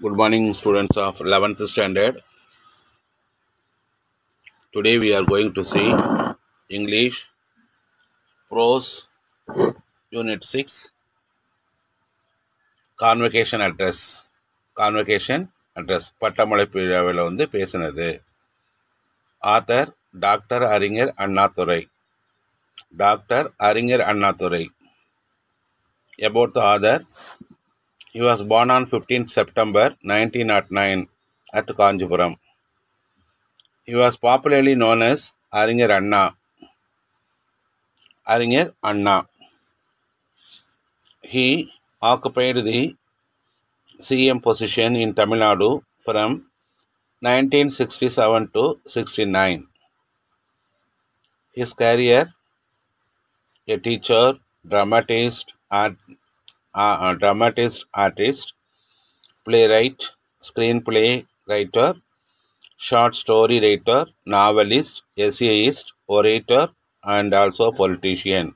Good morning, students of 11th standard. Today we are going to see English Prose Unit 6 Convocation Address. Convocation Address பட்டமழைப்பு விழாவில் வந்து பேசினது author doctor அறிஞர் Annadurai doctor அறிஞர் Annadurai about the author He was born on 15th September 1909 at Kanjipuram. He was popularly known as Aringer Anna. Aringer Anna. He occupied the CM position in Tamil Nadu from 1967 to 69. His career a teacher, dramatist, art, uh, uh, dramatist, artist, playwright, screenplay writer, short story writer, novelist, essayist, orator, and also politician.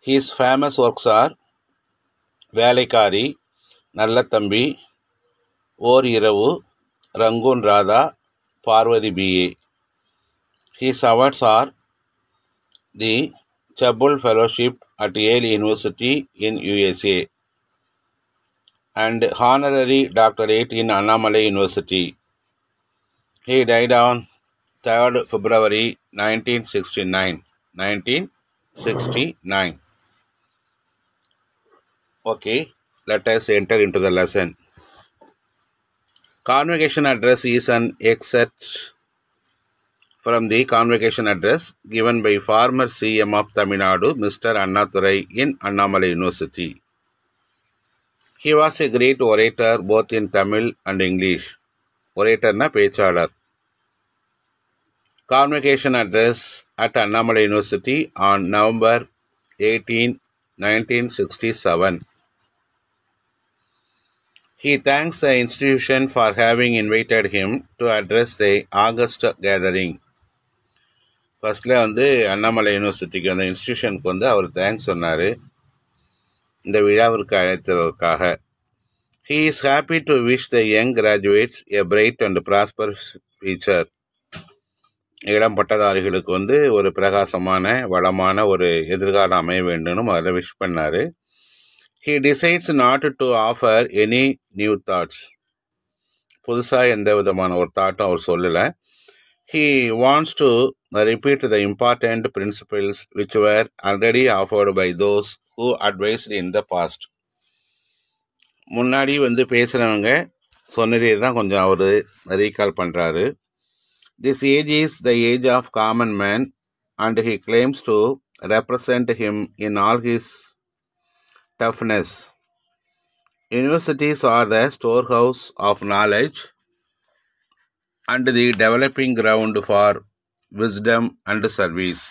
His famous works are Velaikkari Nallathambi Or Iravu Rangoon Radha Parvathi BA His awards are the Chabul Fellowship at Yale University in USA and honorary doctorate in Annamalai University. He died on 3rd February 1969. 1969. Okay, let us enter into the lesson. Convocation address is an excerpt from the convocation address given by former CM of Tamil Nadu, Mr. Annadurai, in Annamalai University. He was a great orator both in Tamil and English. Oratorna Pechalar. Convocation address at Annamalai University on November 18, 1967. He thanks the institution for having invited him to address the August gathering. ஃபர்ஸ்ட்ல வந்து அண்ணாமலை யூனிவர்சிட்டிக்கு அந்த இன்ஸ்டிடியூஷனுக்கு வந்து அவர் thanks சொன்னார். இந்த விழாவிற்கு அழைத்ததற்காக. He is happy to wish the young graduates a bright and prosper future இளம் பட்டதாரிகளுக்கு வந்து ஒரு பிரகாசமான வளமான ஒரு எதிர்காலம் அமைய வேண்டும்னு முதல்ல விஷ் பண்ணார். He decides not to offer any new thoughts புதுசாக எந்த விதமான ஒரு தாட்டும் அவர் சொல்லலை. He wants to repeat the important principles which were already offered by those who advised in the past. முன்னாடி வந்து பேசுகிறவங்க சொன்னதே தான் கொஞ்சம் அவர் ரீகால் பண்ணுறாரு this age is the age of common man and he claims to represent him in all his toughness universities are the store house of knowledge and the developing ground for wisdom and service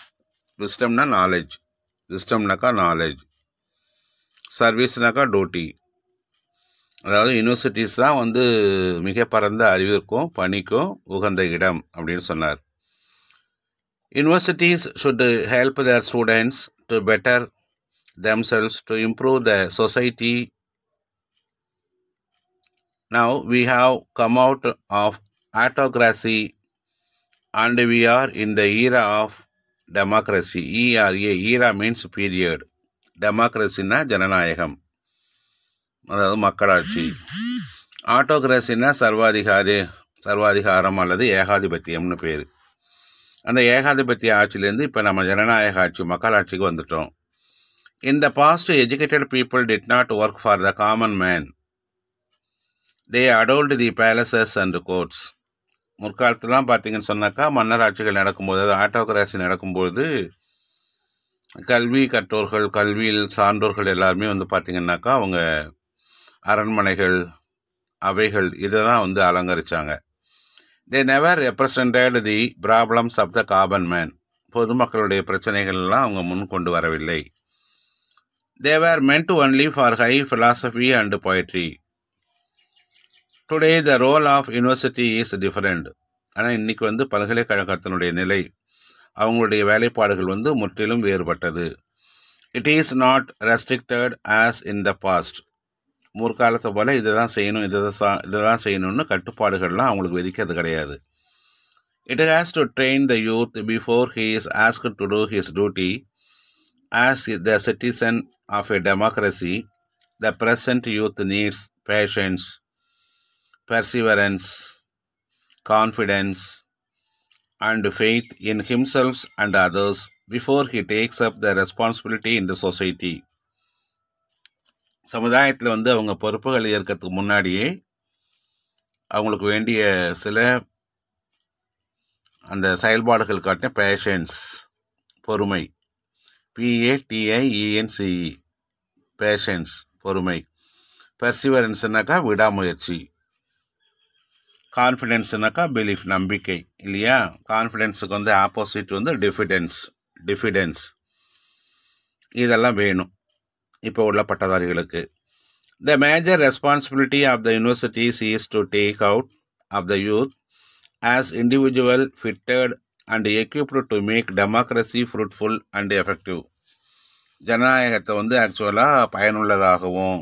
விஸ்டம்னா knowledge விஸ்டம்னாக்கா knowledge சர்வீஸ்னாக்கா duty அதாவது universities தான் வந்து மிக பரந்த அறிவிற்கும் பணிக்கும் உகந்த இடம் அப்படின்னு சொன்னார். Universities should help their students to better themselves to improve the society now we have come out of autocracy, and we are in the era of democracy. ERA, era means period டெமோக்ரஸின்னா ஜனநாயகம் அதாவது மக்களாட்சி ஆட்டோகிரஸின்னா சர்வாதிகாரி சர்வாதிகாரம் அல்லது ஏகாதிபத்தியம்னு பேர் அந்த ஏகாதிபத்திய ஆட்சியிலேருந்து இப்போ நம்ம ஜனநாயக ஆட்சி மக்களாட்சிக்கு வந்துட்டோம் இந்த past educated people did not work for the common man they adorned the palaces and courts முற்காலத்திலாம் பார்த்தீங்கன்னு சொன்னாக்கா மன்னர் ஆட்சிகள் நடக்கும்போது அதாவது ஆட்டோகிராசி நடக்கும்போது கல்வி கற்றோர்கள் கல்வியில் சான்றோர்கள் எல்லாருமே வந்து பார்த்திங்கன்னாக்கா அவங்க அரண்மனைகள் அவைகள் இதை தான் வந்து அலங்கரித்தாங்க they never represented the problems of the common man பொதுமக்களுடைய பிரச்சனைகள்லாம் அவங்க முன் கொண்டு வரவில்லை. They were meant only for high philosophy and and today the role of university is different ஆனால் இன்னைக்கு வந்து பல்கலைக்கழகத்தினுடைய நிலை அவங்களுடைய வேலைப்பாடுகள் வந்து முற்றிலும் வேறுபட்டது. It is not restricted as in the past முற்காலத்தை போல் இதை தான் செய்யணும் இதை தான் இதை தான் செய்யணும்னு கட்டுப்பாடுகள்லாம் அவங்களுக்கு விதிக்கிறது கிடையாது. It has to train the youth before he is ask to do his duty as the citizen of a democracy the present youth needs patience perseverance, confidence, and faith in himself and others before he takes up the responsibility in the society. சமுதாயத்தில் வந்து அவங்க பொறுப்புகள் ஏற்கிறதுக்கு முன்னாடியே அவங்களுக்கு வேண்டிய சில அந்த செயல்பாடுகள் காட்டின பேஷன்ஸ் பொறுமை. பிஏடிஐஇஎன்சிஇ பேஷன்ஸ் பொறுமை. பெர்சிவரன்ஸ்னாக்கா விடாமுயற்சி. கான்ஃபிடென்ஸ்னாக்கா பிலீஃப் நம்பிக்கை இல்லையா? கான்ஃபிடென்ஸுக்கு வந்து ஆப்போசிட் வந்து டிஃபிடென்ஸ் டிஃபிடென்ஸ் இதெல்லாம் வேணும். இப்போ உள்ள பட்டதாரிகளுக்கு. The major responsibility of the universities is to take out of the youth as individual fitted and equipped to make democracy fruitful and effective ஜனநாயகத்தை வந்து ஆக்சுவலாக பயனுள்ளதாகவும்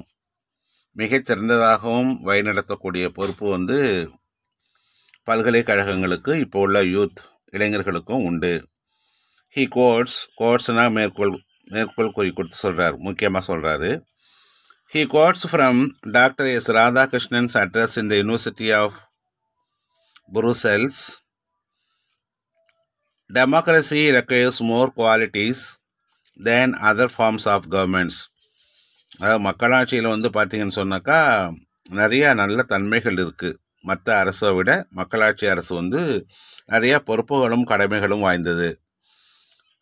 மிகச்சிறந்ததாகவும் வழிநடத்தக்கூடிய பொறுப்பு வந்து பல்கலைக்கழகங்களுக்கு இப்போ உள்ள யூத் இளைஞர்களுக்கும் உண்டு. ஹி கோட்ஸ் கோட்ஸ்னால் மேற்கோள் மேற்கோள் குறி கொடுத்து சொல்கிறார் முக்கியமாக சொல்கிறாரு he quotes from doctor S Radhakrishnan's address in the university of Brussels democracy requires more qualities than other forms of governments அதாவது மக்களாட்சியில் வந்து பார்த்தீங்கன்னு சொன்னாக்கா நிறையா நல்ல தன்மைகள் இருக்குது மற்ற அரசை விட மக்களாட்சி அரசு வந்து நிறையா பொறுப்புகளும் கடமைகளும் வாய்ந்தது.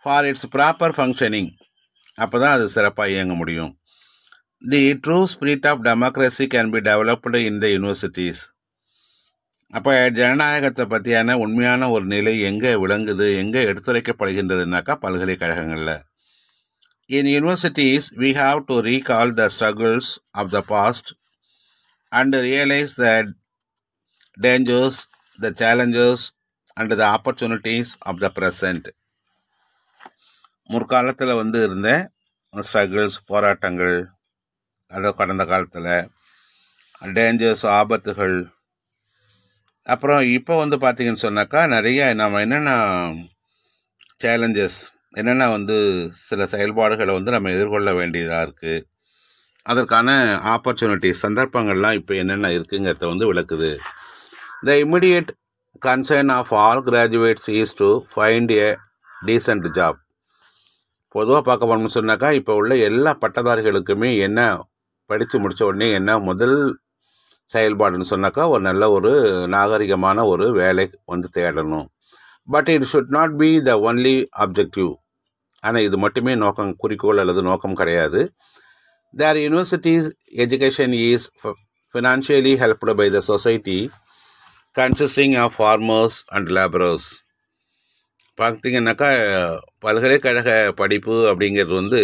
ஃபார் இட்ஸ் ப்ராப்பர் ஃபங்க்ஷனிங் அப்போ தான் அது சிறப்பாக இயங்க முடியும். The true spirit of democracy can be developed in the universities அப்போ ஜனநாயகத்தை பற்றியான உண்மையான ஒரு நிலை எங்கே விளங்குது எங்கே எடுத்துரைக்கப்படுகின்றதுனாக்கா பல்கலைக்கழகங்களில். In universities we have to recall the struggles of the past and realize that dangers, the challenges, and the opportunities of the present. முற்காலத்தில் வந்து இருந்த ஸ்ட்ரகிள்ஸ் போராட்டங்கள் அதை கடந்த காலத்தில் டேஞ்சர்ஸ் ஆபத்துகள் அப்புறம் இப்போ வந்து பார்த்தீங்கன்னு சொன்னாக்கா நிறைய நம்ம என்னென்ன சேலஞ்சஸ் என்னென்ன வந்து சில செயல்பாடுகளை வந்து நம்ம எதிர்கொள்ள வேண்டியதாக இருக்குது அதற்கான ஆப்பர்ச்சுனிட்டி சந்தர்ப்பங்கள்லாம் இப்போ என்னென்ன இருக்குங்கிறத வந்து விளக்குது the immediate concern of all graduates is to find a decent job பொதுவாக பார்க்க போனோம்னு சொன்னாக்கா இப்போ உள்ள எல்லா பட்டதாரிகளுக்குமே என்ன படித்து முடித்த உடனே என்ன முதல் செயல்பாடுன்னு சொன்னாக்கா ஒரு நல்ல ஒரு நாகரிகமான ஒரு வேலை வந்து தேடணும். But it should not be the only objective ஆனால் இது மட்டுமே நோக்கம் குறிக்கோள் அல்லது நோக்கம் கிடையாது. Their universities education is financially helped by the society consisting of farmers and labourers பார்த்தீங்கன்னாக்கா பல்கலைக்கழக படிப்பு அப்படிங்கிறது வந்து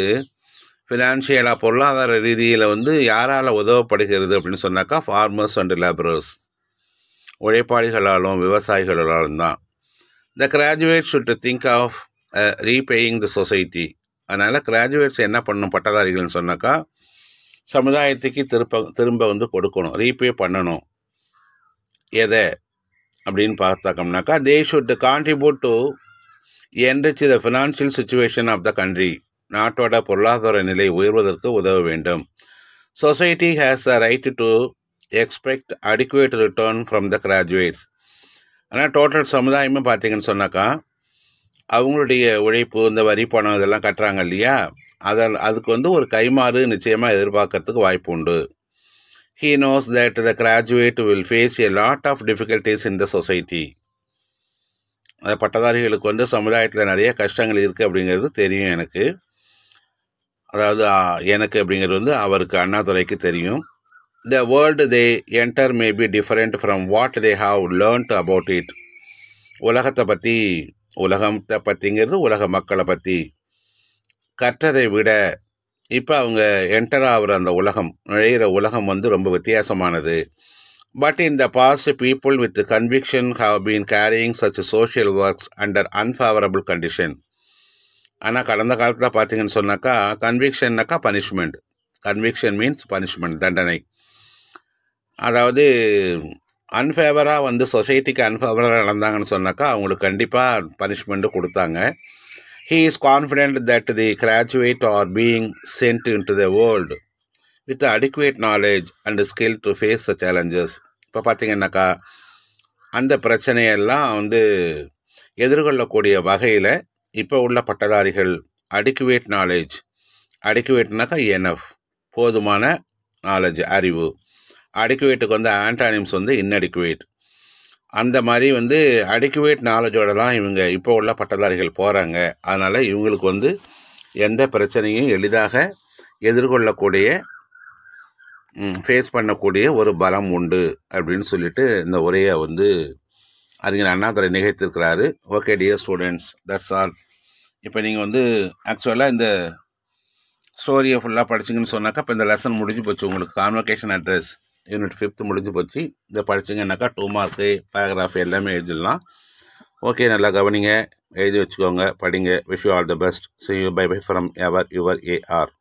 ஃபினான்ஷியலாக பொருளாதார ரீதியில் வந்து யாரால் உதவப்படுகிறது அப்படின்னு சொன்னாக்கா ஃபார்மர்ஸ் அண்ட் லேபரர்ஸ் உழைப்பாளிகளாலும் விவசாயிகளாலும் தான். The graduate should think of repaying the society அதனால் கிராஜுவேட்ஸ் என்ன பண்ணணும் பட்டதாரிகள்னு சொன்னாக்கா சமுதாயத்துக்கு திருப்ப திரும்ப வந்து கொடுக்கணும் ரீபே பண்ணணும். எதை? அப்படின்னு பார்த்தாக்கம்னாக்கா they should contribute to enrich the financial situation of the country நாட்டோட பொருளாதார நிலை உயர்வதற்கு உதவ வேண்டும். Society has a right to expect adequate return from the graduates ஆனால் டோட்டல் சமுதாயமே பார்த்தீங்கன்னு சொன்னாக்கா அவங்களுடைய உழைப்பு இந்த வரி பணம் இதெல்லாம் கட்டுறாங்க இல்லையா? அதில் அதுக்கு வந்து ஒரு கைமாறு நிச்சயமாக எதிர்பார்க்கறதுக்கு வாய்ப்பு உண்டு. He knows that the graduate will face a lot of difficulties in the society பட்டதாரிகளுக்கு வந்து சமுதாயத்தில் நிறைய கஷ்டங்கள் இருக்குது அப்படிங்கிறது தெரியும் எனக்கு. அதாவது எனக்கு அப்படிங்கிறது வந்து அவருக்கு அண்ணாதுரைக்கு தெரியும். The world they enter may be different from what they have learned about it உலகத்தை பற்றி உலகத்தை பற்றிங்கிறது உலக மக்களை பற்றி கற்றதை விட இப்போ அவங்க என்டர் ஆகிற அந்த உலகம் நுழையிற உலகம் வந்து ரொம்ப வித்தியாசமானது. But in the past people with conviction have been carrying such social works under unfavourable condition ஆனால் கடந்த காலத்தில் பார்த்தீங்கன்னு சொன்னாக்கா கன்விக்ஷன்னாக்கா பனிஷ்மெண்ட் கன்விக்ஷன் மீன்ஸ் பனிஷ்மெண்ட் தண்டனை. அதாவது அன்ஃபேவராக வந்து சொசைட்டிக்கு அன்ஃபேவராக நடந்தாங்கன்னு சொன்னாக்கா அவங்களுக்கு கண்டிப்பாக பனிஷ்மெண்ட்டு கொடுத்தாங்க. He is confident that the graduate are being sent into the the world with adequate knowledge and skill to face the challenges இப்போ பார்த்தீங்கன்னாக்கா அந்த பிரச்சனையெல்லாம் வந்து எதிர்கொள்ளக்கூடிய வகையில் இப்போ உள்ள பட்டதாரிகள் அடிக்குவேட் நாலேஜ் அடிக்குவேட்னாக்கா என்எஃப் போதுமான நாலேஜ் அறிவு. அடிக்குவேட்டுக்கு வந்து ஆன்டானிம்ஸ் வந்து இன்னடிக்குவேட் அந்த மாதிரி வந்து அடிக்குவேட் நாலேஜோட தான் இவங்க இப்போ உள்ள பட்டதாரிகள் போகிறாங்க அதனால் இவங்களுக்கு வந்து எந்த பிரச்சனையும் எளிதாக எதிர்கொள்ளக்கூடிய ஃபேஸ் பண்ணக்கூடிய ஒரு பலம் உண்டு அப்படின்னு சொல்லிட்டு இந்த உரையை வந்து அறிஞர் Annadurai நிகழ்த்திருக்கிறாரு okay dear students that's all இப்போ நீங்கள் வந்து ஆக்சுவலாக இந்த ஸ்டோரியை ஃபுல்லாக படிச்சிங்கன்னு சொன்னாக்கா இப்போ இந்த லெசன் முடிஞ்சு போச்சு. உங்களுக்கு கான்வொகேஷன் அட்ரஸ் யூனிட் ஃபிஃப்த்து முடிஞ்சு போச்சு. இதை படிச்சிங்கன்னாக்கா டூ மார்க்கு பேராகிராஃப் எல்லாமே எழுதிடலாம். ஓகே நல்லா கவனிங்க. எழுதி வச்சுக்கோங்க படிங்க. Wish you all the best see you bye bye from ever your AR